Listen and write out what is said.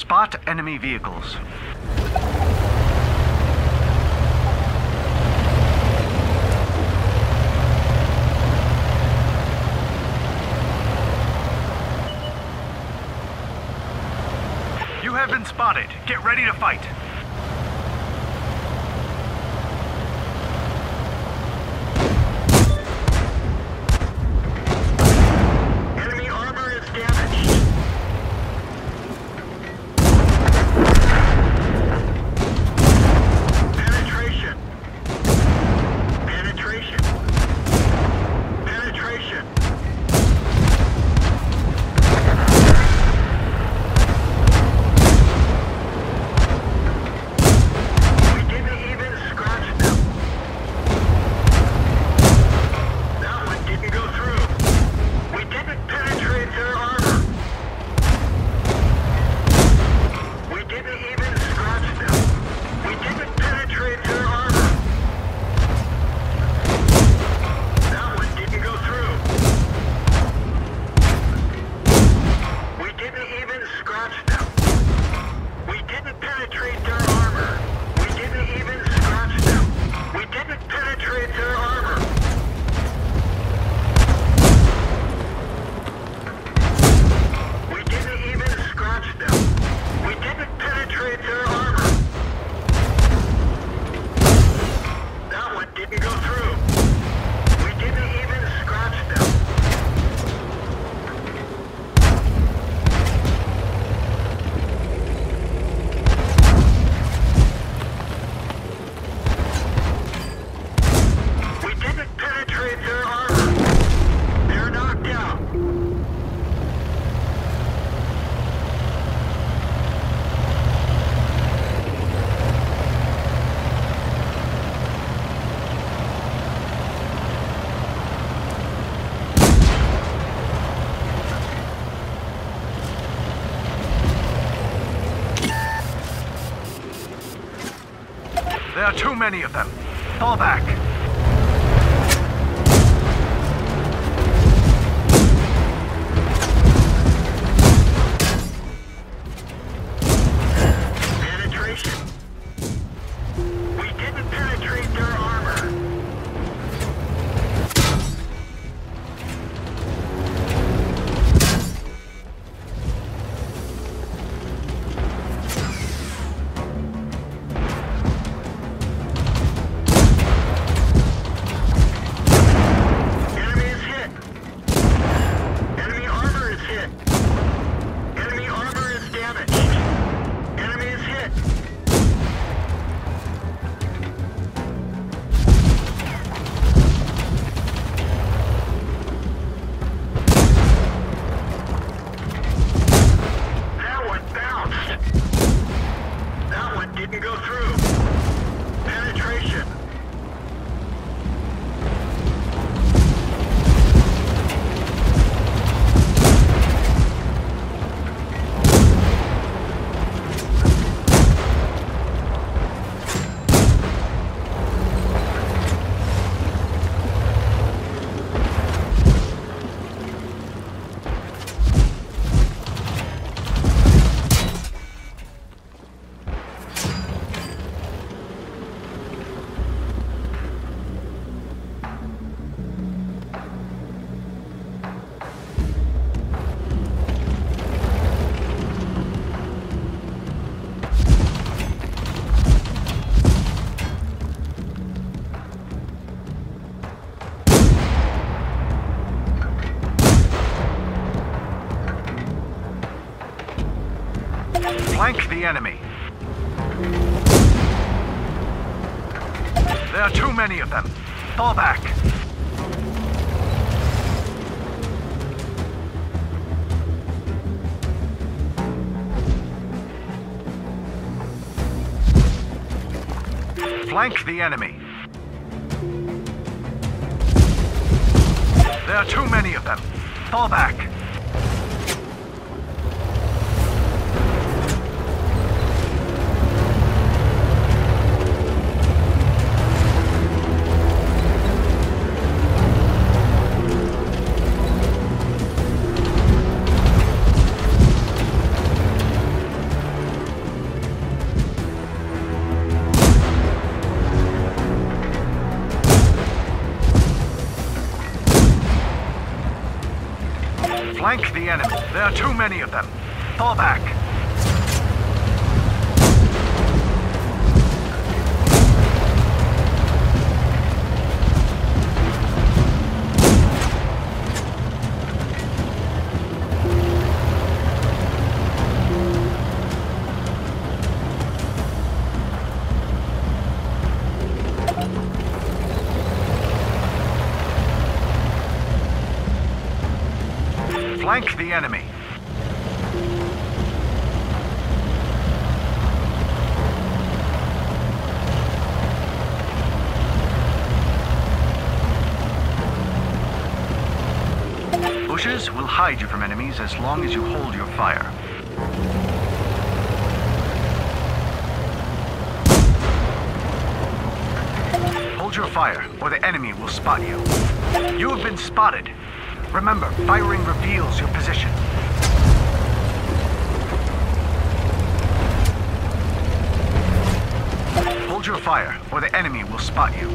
Spot enemy vehicles. You have been spotted. Get ready to fight. There are too many of them. Fall back. Flank the enemy. There are too many of them. Fall back. Flank the enemy. There are too many of them. Fall back. Flank the enemy. There are too many of them. Fall back. Enemies as long as you hold your fire. Hold your fire, or the enemy will spot you. You have been spotted. Remember, firing reveals your position. Hold your fire, or the enemy will spot you.